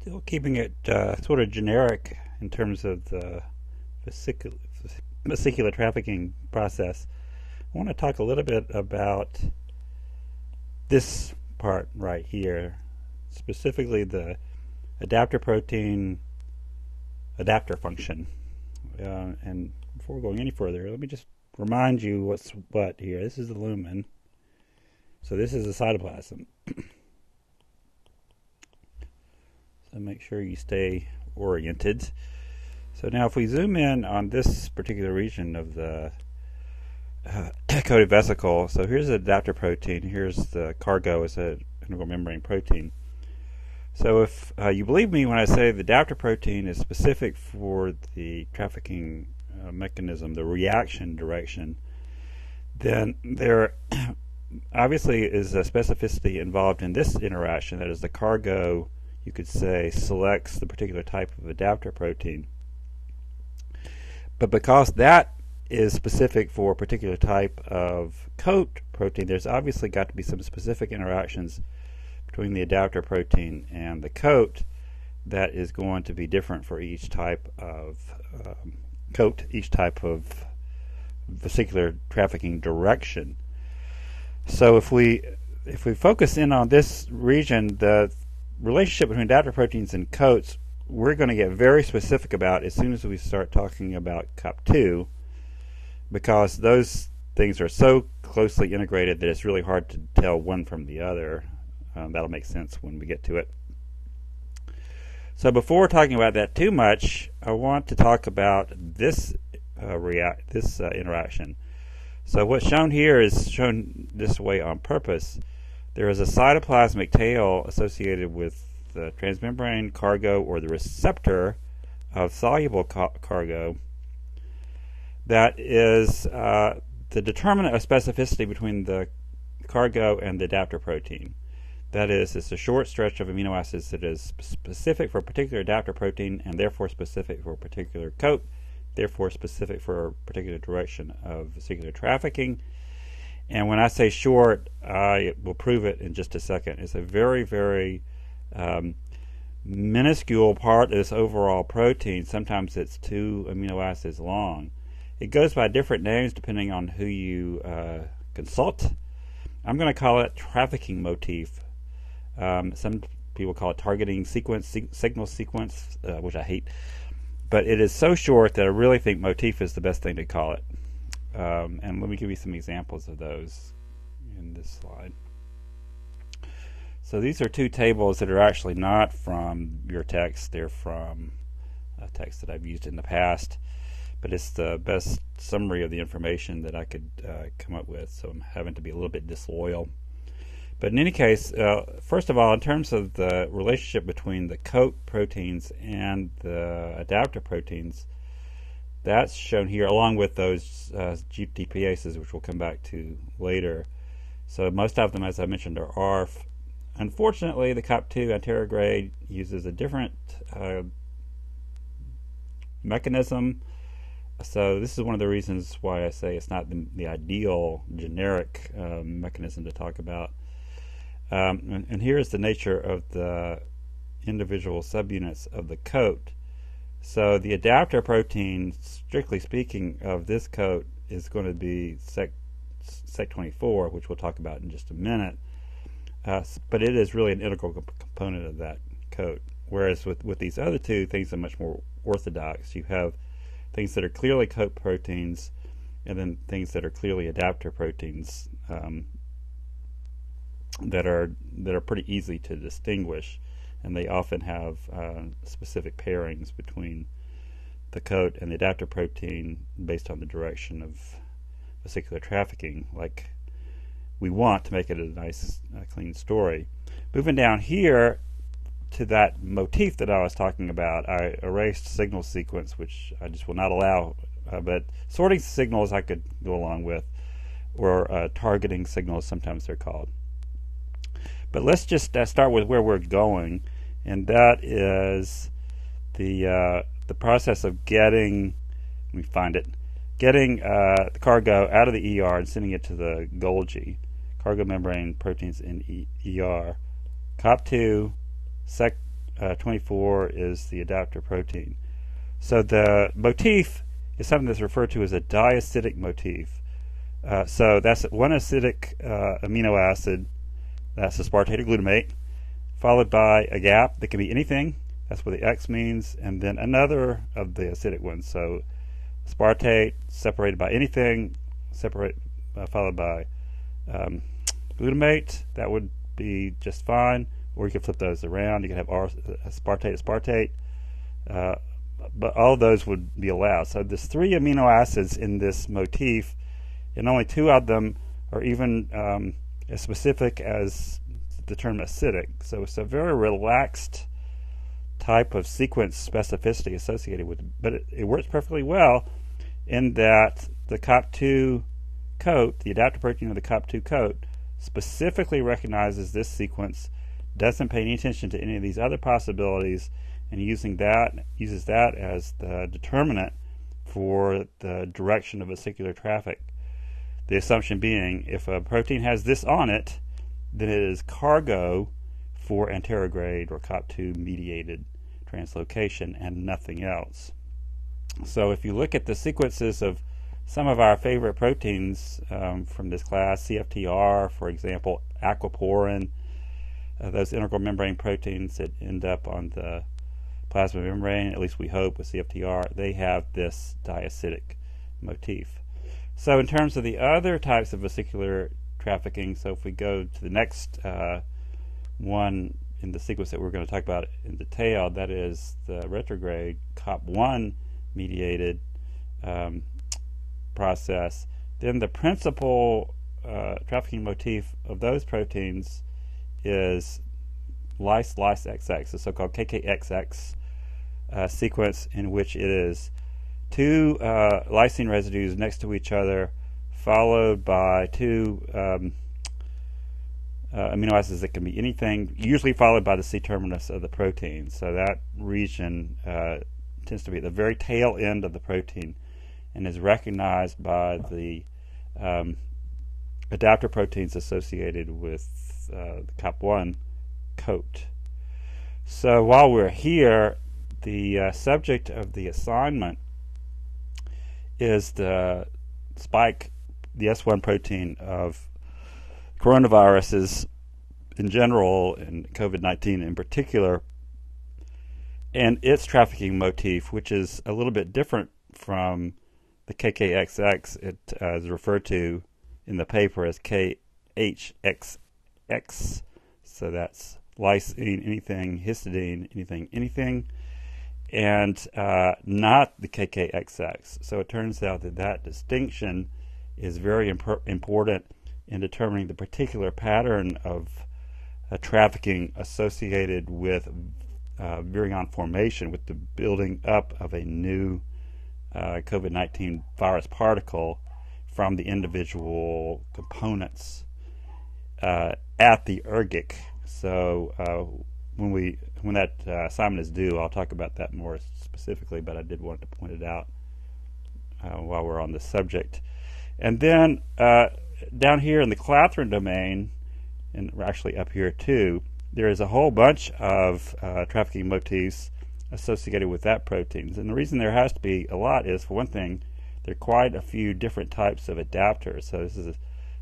Still keeping it uh, sort of generic in terms of the vesicular, vesicular trafficking process. I want to talk a little bit about this part right here, specifically the adaptor protein adapter function. Uh, and before going any further, let me just remind you what's what here. This is the lumen. So this is the cytoplasm. so make sure you stay oriented. So now if we zoom in on this particular region of the uh, coated vesicle, so here's the adapter protein, here's the cargo as a integral membrane protein. So if uh, you believe me when I say the adapter protein is specific for the trafficking uh, mechanism, the reaction direction, then there obviously is a specificity involved in this interaction. That is, the cargo, you could say, selects the particular type of adapter protein. But because that is specific for a particular type of coat protein, there's obviously got to be some specific interactions between the adapter protein and the coat that is going to be different for each type of um, coat, each type of vesicular trafficking direction. So if we if we focus in on this region, the relationship between adapter proteins and coats, we're going to get very specific about as soon as we start talking about COP2, because those things are so closely integrated that it's really hard to tell one from the other. Um, that'll make sense when we get to it. So before talking about that too much, I want to talk about this uh, react this uh, interaction. So what's shown here is shown this way on purpose. There is a cytoplasmic tail associated with the transmembrane cargo or the receptor of soluble ca cargo that is uh, the determinant of specificity between the cargo and the adapter protein. That is, it's a short stretch of amino acids that is specific for a particular adapter protein and therefore specific for a particular coat therefore specific for a particular direction of vesicular trafficking. And when I say short, I will prove it in just a second. It's a very, very um, minuscule part of this overall protein. Sometimes it's two amino acids long. It goes by different names depending on who you uh, consult. I'm going to call it trafficking motif. Um, some people call it targeting sequence, signal sequence, uh, which I hate but it is so short that I really think motif is the best thing to call it. Um, and let me give you some examples of those in this slide. So these are two tables that are actually not from your text. They're from a text that I've used in the past. But it's the best summary of the information that I could uh, come up with. So I'm having to be a little bit disloyal. But in any case, uh, first of all, in terms of the relationship between the coat proteins and the adapter proteins, that's shown here along with those uh, GTPases, which we'll come back to later. So most of them, as I mentioned, are ARF. Unfortunately, the COP2 anterograde uses a different uh, mechanism. So this is one of the reasons why I say it's not the, the ideal generic uh, mechanism to talk about. Um, and, and here is the nature of the individual subunits of the coat. So the adapter protein, strictly speaking, of this coat is going to be sec, sec24, which we'll talk about in just a minute. Uh, but it is really an integral component of that coat. Whereas with, with these other two, things are much more orthodox. You have things that are clearly coat proteins and then things that are clearly adapter proteins. Um, that are that are pretty easy to distinguish, and they often have uh, specific pairings between the coat and the adapter protein based on the direction of vesicular trafficking, like we want to make it a nice, uh, clean story. Moving down here to that motif that I was talking about, I erased signal sequence, which I just will not allow, uh, but sorting signals I could go along with, or uh, targeting signals, sometimes they're called. But let's just uh, start with where we're going, and that is the uh, the process of getting. Let me find it. Getting uh, the cargo out of the ER and sending it to the Golgi, cargo membrane proteins in e ER. COP2, sec uh, 24 is the adapter protein. So the motif is something that's referred to as a diacidic motif. Uh, so that's one acidic uh, amino acid, that's aspartate or glutamate, followed by a gap that can be anything, that's what the X means, and then another of the acidic ones. So aspartate separated by anything, separate uh, followed by um, glutamate, that would be just fine. Or you could flip those around. You could have aspartate, aspartate. Uh, but all those would be allowed. So there's three amino acids in this motif, and only two of them are even um, as specific as the term acidic. So it's a very relaxed type of sequence specificity associated with it, but it, it works perfectly well in that the COP2 coat, the adaptor protein of the COP2 coat, specifically recognizes this sequence, doesn't pay any attention to any of these other possibilities, and using that uses that as the determinant for the direction of vesicular traffic. The assumption being if a protein has this on it, then it is cargo for anterograde or COP2 mediated translocation and nothing else. So if you look at the sequences of some of our favorite proteins um, from this class, CFTR, for example, aquaporin, uh, those integral membrane proteins that end up on the plasma membrane, at least we hope with CFTR, they have this diacidic motif. So in terms of the other types of vesicular trafficking, so if we go to the next uh, one in the sequence that we're going to talk about in detail, that is the retrograde COP1 mediated um, process, then the principal uh, trafficking motif of those proteins is lyse lyse XX, the so-called KKXX uh, sequence in which it is two uh, lysine residues next to each other, followed by two um, uh, amino acids that can be anything, usually followed by the C terminus of the protein. So that region uh, tends to be at the very tail end of the protein and is recognized by the um, adapter proteins associated with uh, the COP1 coat. So while we're here, the uh, subject of the assignment is the spike, the S1 protein of coronaviruses in general and COVID 19 in particular, and its trafficking motif, which is a little bit different from the KKXX, it uh, is referred to in the paper as KHXX. So that's lysine, anything, histidine, anything, anything, and uh, not the KKXX. So it turns out that that distinction is very imp- important in determining the particular pattern of uh, trafficking associated with uh, virion formation, with the building up of a new uh, COVID 19 virus particle from the individual components uh, at the ERGIC. So uh, when we when that uh, assignment is due, I'll talk about that more specifically. But I did want to point it out uh, while we're on the subject. And then uh, down here in the Clathrin domain, and actually up here too, there is a whole bunch of trafficking motifs associated with that proteins. And the reason there has to be a lot is, for one thing, there are quite a few different types of adapters. So this is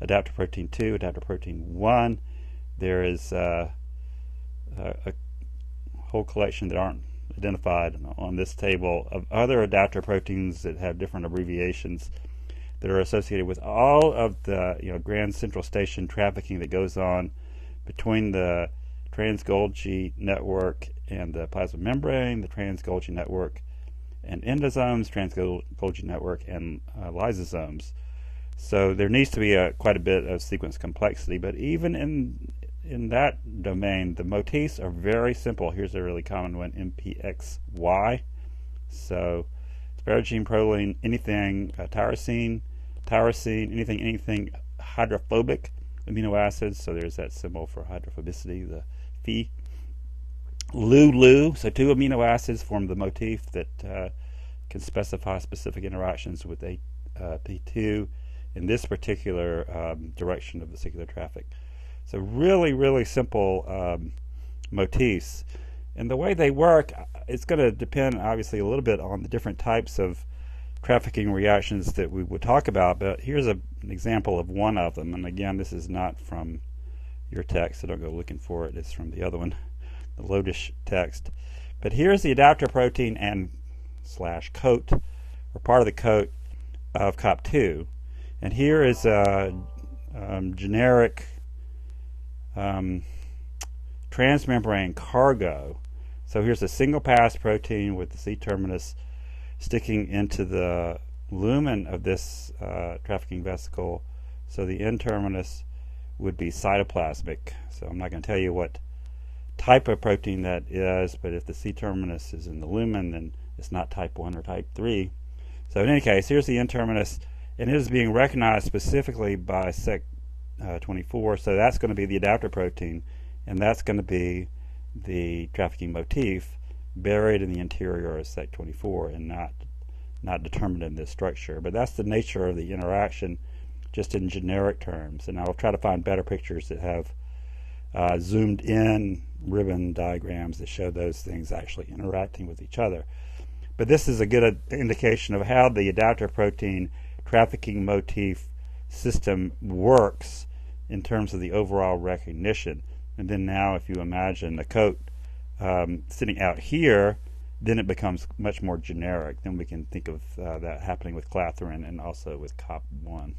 adapter protein 2, adapter protein 1. There is uh, a whole collection that aren't identified on this table of other adapter proteins that have different abbreviations that are associated with all of the you know Grand Central Station trafficking that goes on between the trans-Golgi network and the plasma membrane, the trans-Golgi network, and endosomes, trans-Golgi network, and uh, lysosomes. So there needs to be a, quite a bit of sequence complexity, but even in in that domain, the motifs are very simple. Here's a really common one, NPXY. So asparagine, proline, anything, uh, tyrosine, tyrosine, anything, anything hydrophobic amino acids. So there's that symbol for hydrophobicity, the Phi. Lulu, so two amino acids form the motif that uh, can specify specific interactions with a uh, P2 in this particular um, direction of vesicular traffic. So really, really simple um, motifs. And the way they work, it's going to depend obviously a little bit on the different types of trafficking reactions that we would talk about, but here's a, an example of one of them. And again, this is not from your text, so don't go looking for it. It's from the other one, the Lodish text. But here's the adaptor protein and slash coat, or part of the coat of COP2. And here is a um, generic um, transmembrane cargo. So here's a single pass protein with the C terminus sticking into the lumen of this uh, trafficking vesicle. So the N terminus would be cytoplasmic. So I'm not going to tell you what type of protein that is, but if the C terminus is in the lumen, then it's not type 1 or type 3. So in any case, here's the N terminus, and it is being recognized specifically by SEC24. Uh, so that's going to be the adaptor protein, and that's going to be the trafficking motif buried in the interior of SEC24 and not not determined in this structure. But that's the nature of the interaction, just in generic terms. And I'll try to find better pictures that have uh, zoomed in ribbon diagrams that show those things actually interacting with each other. But this is a good indication of how the adaptor protein trafficking motif system works in terms of the overall recognition. And then now, if you imagine the coat um, sitting out here, then it becomes much more generic. Then we can think of uh, that happening with Clathrin and also with COP1.